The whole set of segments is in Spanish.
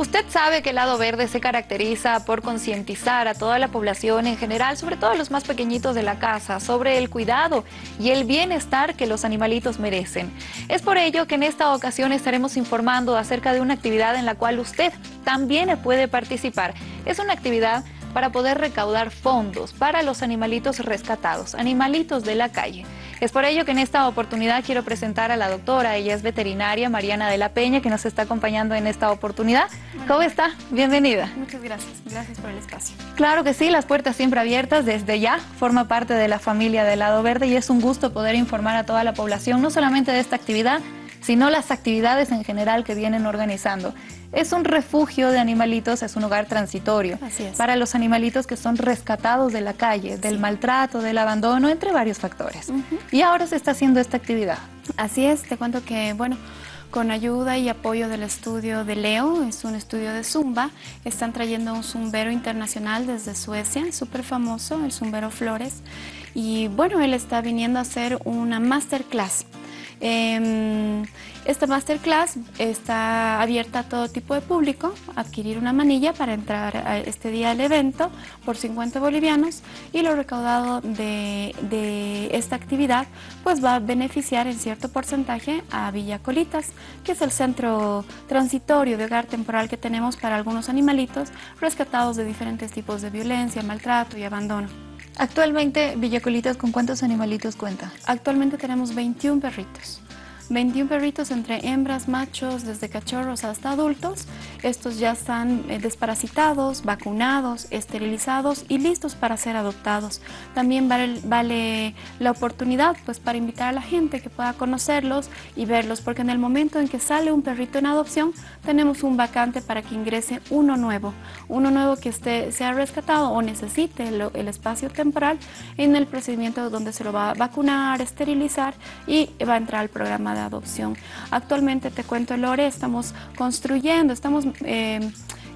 Usted sabe que el lado verde se caracteriza por concientizar a toda la población en general, sobre todo a los más pequeñitos de la casa, sobre el cuidado y el bienestar que los animalitos merecen. Es por ello que en esta ocasión estaremos informando acerca de una actividad en la cual usted también puede participar. Es una actividad para poder recaudar fondos para los animalitos rescatados, animalitos de la calle. Es por ello que en esta oportunidad quiero presentar a la doctora, ella es veterinaria, Mariana de la Peña, que nos está acompañando en esta oportunidad. ¿Cómo está? Bienvenida. Muchas gracias, gracias por el espacio. Claro que sí, las puertas siempre abiertas desde ya, forma parte de la familia del Lado Verde y es un gusto poder informar a toda la población, no solamente de esta actividad, sino las actividades en general que vienen organizando. Es un refugio de animalitos, es un hogar transitorio para los animalitos que son rescatados de la calle, del maltrato, del abandono, entre varios factores. Y ahora se está haciendo esta actividad. Así es, te cuento que, bueno, con ayuda y apoyo del estudio de Leo, es un estudio de Zumba, están trayendo un zumbero internacional desde Suecia, súper famoso, el zumbero Flores, y bueno, él está viniendo a hacer una masterclass Em, esta masterclass está abierta a todo tipo de público, adquirir una manilla para entrar este día al evento por 50 bolivianos y lo recaudado de, de esta actividad pues va a beneficiar en cierto porcentaje a Villa Colitas, que es el centro transitorio de hogar temporal que tenemos para algunos animalitos rescatados de diferentes tipos de violencia, maltrato y abandono. Actualmente, Villacolitas, ¿con cuántos animalitos cuenta? Actualmente tenemos 21 perritos. 21 perritos entre hembras, machos, desde cachorros hasta adultos. Estos ya están eh, desparasitados, vacunados, esterilizados y listos para ser adoptados. También vale, la oportunidad pues para invitar a la gente que pueda conocerlos y verlos, porque en el momento en que sale un perrito en adopción, tenemos un vacante para que ingrese uno nuevo, uno nuevo que esté, sea rescatado o necesite el espacio temporal en el procedimiento donde se lo va a vacunar, esterilizar y va a entrar al programa de adopción. Actualmente, te cuento, Lore, estamos construyendo, estamos... Eh,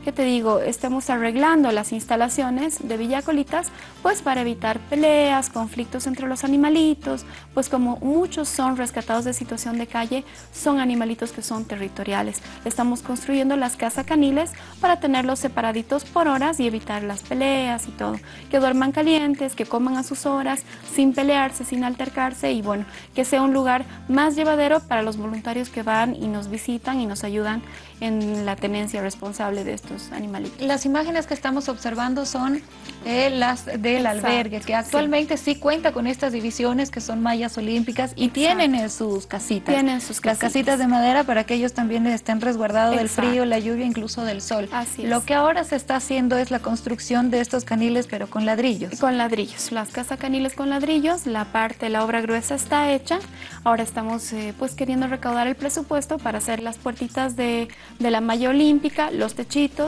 ¿qué te digo? Estamos arreglando las instalaciones de Villacolitas, pues para evitar peleas, conflictos entre los animalitos, pues como muchos son rescatados de situación de calle, son animalitos que son territoriales. Estamos construyendo las casas caniles para tenerlos separaditos por horas y evitar las peleas y todo. Que duerman calientes, que coman a sus horas, sin pelearse, sin altercarse y bueno, que sea un lugar más llevadero para los voluntarios que van y nos visitan y nos ayudan en la tenencia responsable de estos animalitos. Las imágenes que estamos observando son eh, las del albergue, que actualmente sí. cuenta con estas divisiones que son mallas olímpicas y tienen sus casitas. Tienen sus casitas. Las casitas de madera para que ellos también estén resguardados del frío, la lluvia, incluso del sol. Así Lo que ahora se está haciendo es la construcción de estos caniles, pero con ladrillos. Con ladrillos, las casas caniles con ladrillos, la parte, la obra gruesa está hecha. Ahora estamos eh, pues queriendo recaudar el presupuesto para hacer las puertitas de, de la malla olímpica, los techitos,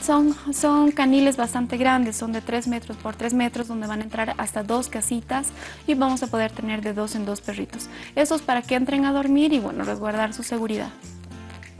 son, son caniles bastante grandes, son de 3 metros por 3 metros, donde van a entrar hasta dos casitas y vamos a poder tener de dos en dos perritos. Eso es para que entren a dormir y bueno, resguardar su seguridad.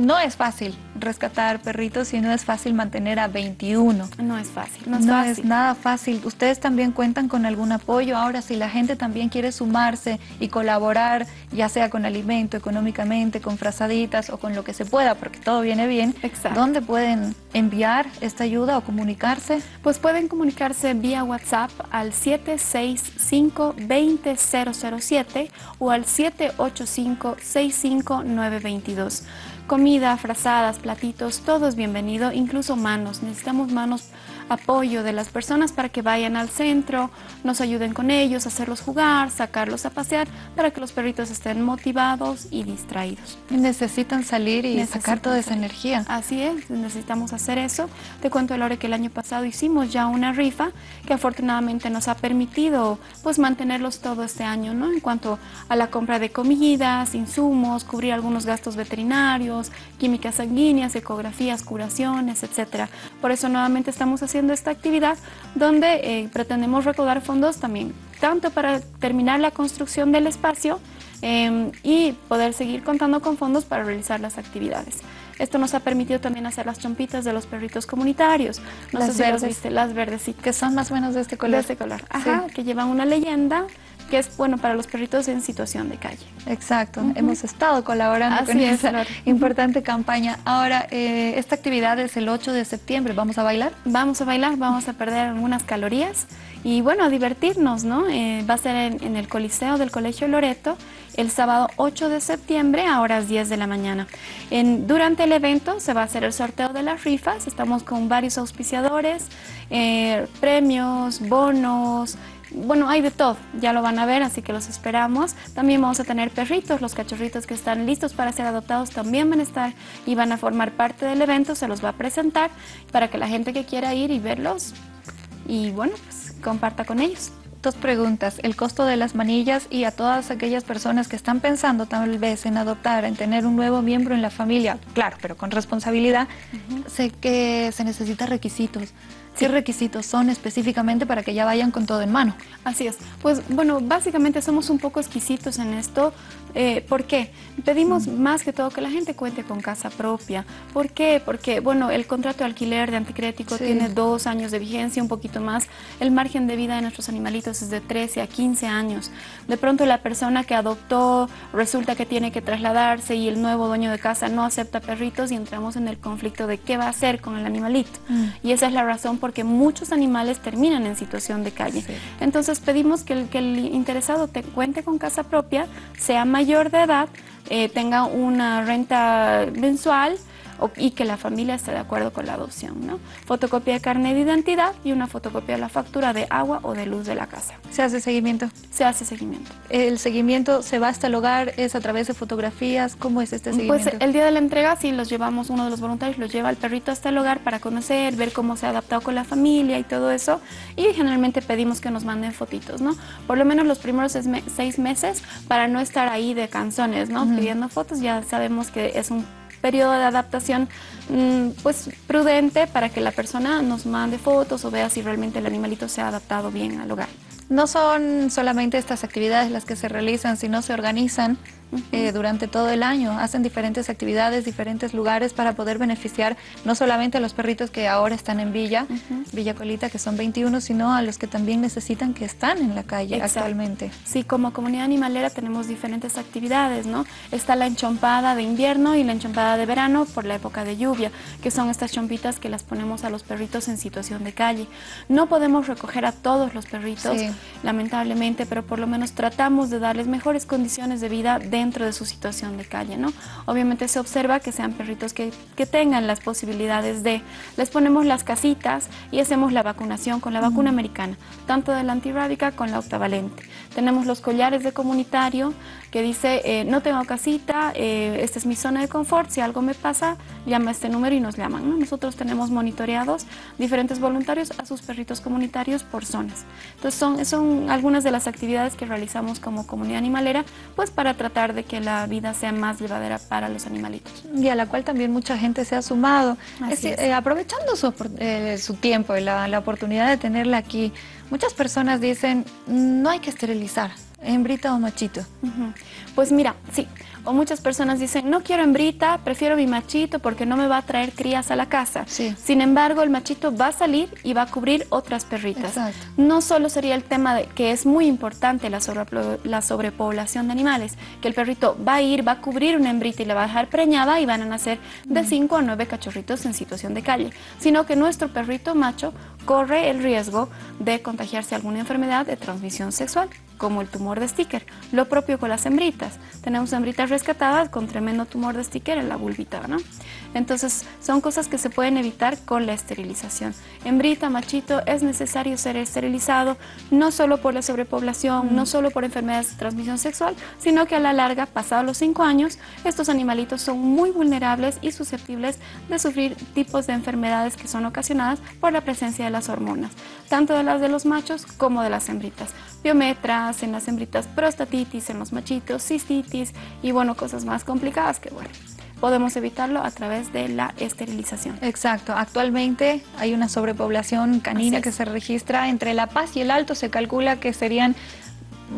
No es fácil rescatar perritos y no es fácil mantener a 21. No es fácil. No, es, nada fácil. Ustedes también cuentan con algún apoyo. Ahora, si la gente también quiere sumarse y colaborar, ya sea con alimento, económicamente, con frazaditas o con lo que se pueda, porque todo viene bien, ¿dónde pueden enviar esta ayuda o comunicarse? Pues pueden comunicarse vía WhatsApp al 765-20007 o al 785-65922 comida, frazadas, platitos, todo es bienvenido, incluso manos. Necesitamos manos apoyo de las personas para que vayan al centro, nos ayuden con ellos, hacerlos jugar, sacarlos a pasear, para que los perritos estén motivados y distraídos. necesitan salir y sacar toda esa energía. Así es, necesitamos hacer eso. Te cuento, Lore, que el año pasado hicimos ya una rifa que afortunadamente nos ha permitido pues mantenerlos todo este año, ¿no? En cuanto a la compra de comidas, insumos, cubrir algunos gastos veterinarios, químicas sanguíneas, ecografías, curaciones, etcétera. Por eso nuevamente estamos haciendo esta actividad donde eh, pretendemos recaudar fondos también, tanto para terminar la construcción del espacio em, y poder seguir contando con fondos para realizar las actividades. Esto nos ha permitido también hacer las chompitas de los perritos comunitarios. las verdes. las verdes, Que son más o menos de este color. De este color, ajá, que llevan una leyenda que es bueno para los perritos en situación de calle. Exacto, hemos estado colaborando con esa importante campaña. Ahora, eh, esta actividad es el 8 de septiembre, ¿vamos a bailar? Vamos a bailar, vamos a perder algunas calorías y bueno, a divertirnos, ¿no? Eh, va a ser en, el Coliseo del Colegio Loreto el sábado 8 de septiembre a horas 10 de la mañana. En, durante el evento se va a hacer el sorteo de las rifas, estamos con varios auspiciadores, eh, premios, bonos, bueno, hay de todo, ya lo van a ver, así que los esperamos. También vamos a tener perritos, los cachorritos que están listos para ser adoptados también van a estar y van a formar parte del evento, se los va a presentar para que la gente que quiera ir y verlos y bueno, pues comparta con ellos. Dos preguntas, el costo de las manillas y a todas aquellas personas que están pensando tal vez en adoptar, en tener un nuevo miembro en la familia, claro, pero con responsabilidad, sé que se necesitan requisitos. ¿Qué requisitos son específicamente para que ya vayan con todo en mano? Así es. Pues bueno, básicamente somos un poco exquisitos en esto. Eh, ¿Por qué? Pedimos mm. más que todo que la gente cuente con casa propia. ¿Por qué? Porque, bueno, el contrato de alquiler de anticrético tiene dos años de vigencia, un poquito más. El margen de vida de nuestros animalitos es de 13 a 15 años. De pronto la persona que adoptó resulta que tiene que trasladarse y el nuevo dueño de casa no acepta perritos y entramos en el conflicto de qué va a hacer con el animalito. Mm. Y esa es la razón porque muchos animales terminan en situación de calle. Entonces pedimos que el, que el interesado te cuente con casa propia, sea mayor de edad, eh, tenga una renta mensual, y que la familia esté de acuerdo con la adopción. ¿no? Fotocopia de carnet de identidad y una fotocopia de la factura de agua o de luz de la casa. ¿Se hace seguimiento? Se hace seguimiento. ¿El seguimiento se va hasta el hogar? ¿Es a través de fotografías? ¿Cómo es este pues, seguimiento? Pues el día de la entrega sí los llevamos, uno de los voluntarios los lleva al perrito hasta el hogar para conocer, ver cómo se ha adaptado con la familia y todo eso. Y generalmente pedimos que nos manden fotitos, ¿no? Por lo menos los primeros seis meses para no estar ahí de canzones, ¿no? Pidiendo fotos, ya sabemos que es un periodo de adaptación mm, pues prudente para que la persona nos mande fotos o vea si realmente el animalito se ha adaptado bien al hogar. No son solamente estas actividades las que se realizan, sino se organizan eh, durante todo el año. Hacen diferentes actividades, diferentes lugares para poder beneficiar no solamente a los perritos que ahora están en Villa, Villa Colita, que son 21, sino a los que también necesitan que están en la calle actualmente. Sí, como comunidad animalera tenemos diferentes actividades, ¿no? Está la enchompada de invierno y la enchompada de verano por la época de lluvia, que son estas chompitas que las ponemos a los perritos en situación de calle. No podemos recoger a todos los perritos, lamentablemente, pero por lo menos tratamos de darles mejores condiciones de vida de dentro de su situación de calle, ¿no? Obviamente se observa que sean perritos que, que tengan las posibilidades de, les ponemos las casitas y hacemos la vacunación con la vacuna americana, tanto de la antirrábica con la octavalente. Tenemos los collares de comunitario que dice, eh, no tengo casita, eh, esta es mi zona de confort, si algo me pasa, llama a este número y nos llaman. ¿no? Nosotros tenemos monitoreados diferentes voluntarios a sus perritos comunitarios por zonas. Entonces son, son algunas de las actividades que realizamos como comunidad animalera, pues para tratar de que la vida sea más llevadera para los animalitos. Y a la cual también mucha gente se ha sumado, eh, aprovechando su, su tiempo y la, la oportunidad de tenerla aquí. Muchas personas dicen, no hay que esterilizar, hembrita o machito. Pues mira, sí, o muchas personas dicen, no quiero hembrita, prefiero mi machito porque no me va a traer crías a la casa. Sin embargo, el machito va a salir y va a cubrir otras perritas. No solo sería el tema de que es muy importante la, la sobrepoblación de animales, que el perrito va a ir, va a cubrir una hembrita y la va a dejar preñada y van a nacer de 5 a 9 cachorritos en situación de calle, sino que nuestro perrito macho corre el riesgo de contagiarse alguna enfermedad de transmisión sexual como el tumor de sticker. Lo propio con las hembritas. Tenemos hembritas rescatadas con tremendo tumor de sticker en la vulvita, ¿no? Entonces, son cosas que se pueden evitar con la esterilización. Hembrita, machito, es necesario ser esterilizado, no solo por la sobrepoblación, no solo por enfermedades de transmisión sexual, sino que a la larga, pasados los cinco años, estos animalitos son muy vulnerables y susceptibles de sufrir tipos de enfermedades que son ocasionadas por la presencia de las hormonas, tanto de las de los machos como de las hembritas. Biometras, en las hembritas prostatitis, en los machitos, cistitis y bueno, cosas más complicadas que bueno podemos evitarlo a través de la esterilización. Exacto. Actualmente hay una sobrepoblación canina que se registra entre La Paz y el Alto. Se calcula que serían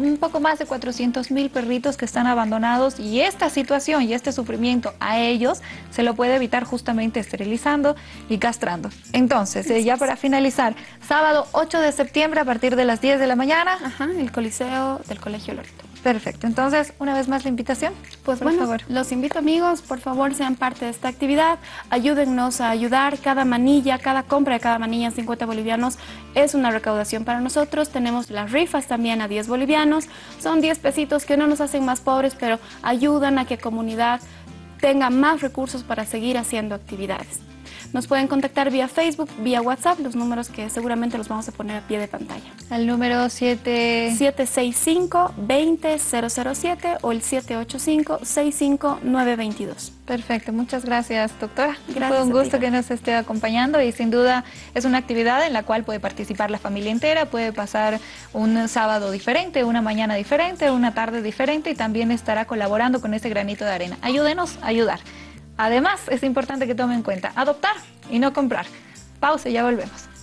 un poco más de 400 mil perritos que están abandonados y esta situación y este sufrimiento a ellos se lo puede evitar justamente esterilizando y castrando. Entonces, eh, ya para finalizar, sábado 8 de septiembre a partir de las 10 de la mañana. Ajá, el Coliseo del Colegio Lorito. Perfecto. Entonces, una vez más la invitación. Pues por bueno, favor. los invito amigos, por favor sean parte de esta actividad, ayúdennos a ayudar. Cada manilla, cada compra de cada manilla en 50 bolivianos es una recaudación para nosotros. Tenemos las rifas también a 10 bolivianos. Son 10 pesitos que no nos hacen más pobres, pero ayudan a que comunidad tenga más recursos para seguir haciendo actividades. Nos pueden contactar vía Facebook, vía WhatsApp, los números que seguramente los vamos a poner a pie de pantalla. El número 7... 765-20007 o el 785-65922. Perfecto, muchas gracias doctora. Gracias Fue un gusto que nos esté acompañando y sin duda es una actividad en la cual puede participar la familia entera, puede pasar un sábado diferente, una mañana diferente, una tarde diferente y también estará colaborando con ese granito de arena. Ayúdenos a ayudar. Además, es importante que tomen en cuenta adoptar y no comprar. Pausa y ya volvemos.